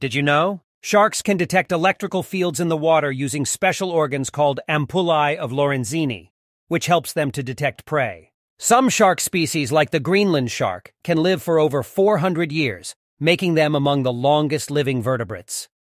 Did you know? Sharks can detect electrical fields in the water using special organs called ampullae of Lorenzini, which helps them to detect prey. Some shark species, like the Greenland shark, can live for over 400 years, making them among the longest living vertebrates.